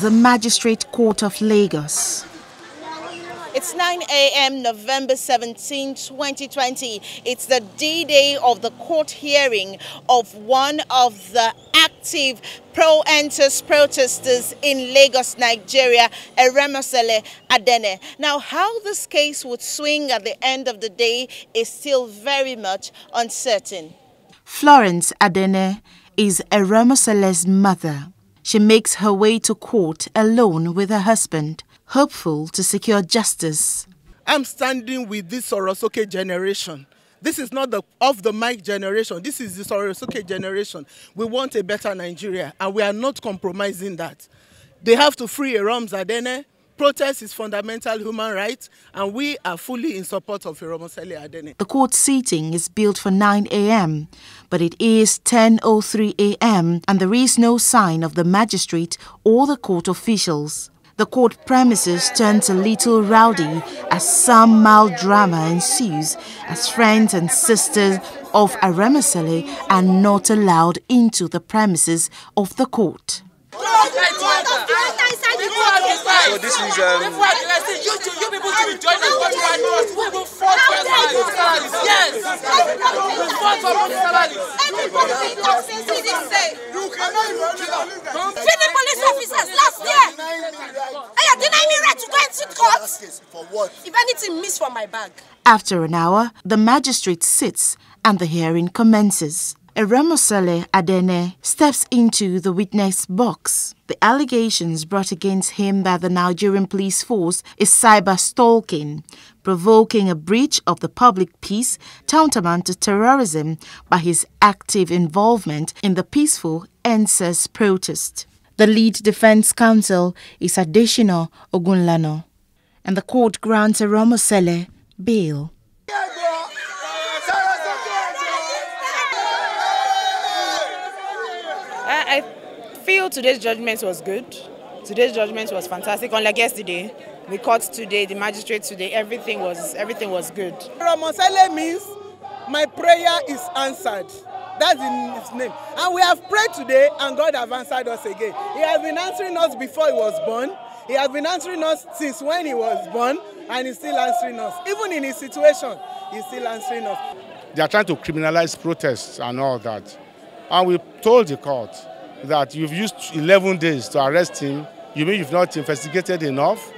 the Magistrate Court of Lagos. It's 9 a.m. November 17, 2020. It's the D-Day of the court hearing of one of the active pro-EndSARS protesters in Lagos, Nigeria, Eromosele Adene. Now, how this case would swing at the end of the day is still very much uncertain. Florence Adene is Eromosele's mother. She makes her way to court alone with her husband, hopeful to secure justice. I'm standing with this Sorosoke generation. This is not the off the mic generation. This is the Sorosoke generation. We want a better Nigeria, and we are not compromising that. They have to free Erom Zadene. Protest is fundamental human rights, and we are fully in support of Eromosele Adene. The court seating is built for 9 a.m., but it is 10.03 a.m., and there is no sign of the magistrate or the court officials. The court premises turns a little rowdy as some mild drama ensues as friends and sisters of Eromosele are not allowed into the premises of the court. So this is um, you, you people join us. What you want? We will fight for salaries. Yes. We fight for salaries. Police officers last year. I are denying me right to go court. For what? If anything from my bag. After an hour, the magistrate sits and the hearing commences. Eromosele Adene steps into the witness box. The allegations brought against him by the Nigerian police force is cyber stalking, provoking a breach of the public peace tantamount to terrorism by his active involvement in the peaceful EndSARS protest. The lead defense counsel is Adeshina Ogunlano, and the court grants Eromosele bail. I feel today's judgment was good. Today's judgment was fantastic. Unlike yesterday, the court today, the magistrate today, everything was everything was good. Eromosele means my prayer is answered. That's in his name. And we have prayed today and God has answered us again. He has been answering us before he was born. He has been answering us since when he was born and he's still answering us. Even in his situation, he's still answering us. They are trying to criminalize protests and all that. And we told the court that you've used 11 days to arrest him, you mean you've not investigated enough?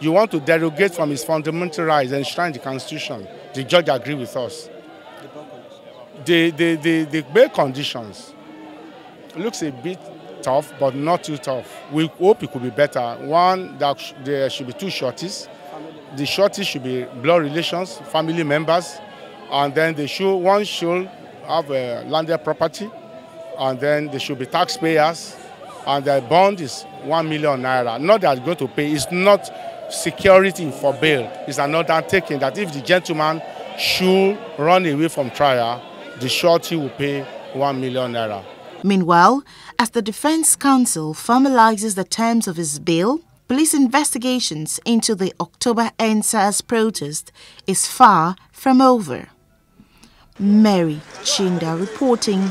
You want to derogate from his fundamental rights enshrined in the Constitution. The judge agreed with us. The, the, the, the bail conditions looks a bit tough, but not too tough. We hope it could be better. One, that there should be two shorties. The shorties should be blood relations, family members, and then they should, one should have a landed property, and then they should be taxpayers, and the bond is one million naira. Not that going to pay. It's not security for bail. It's an undertaking that if the gentleman should run away from trial, the shorty will pay one million naira. Meanwhile, as the defense counsel formalizes the terms of his bail, police investigations into the October EndSARS protest is far from over. Mary Chinda reporting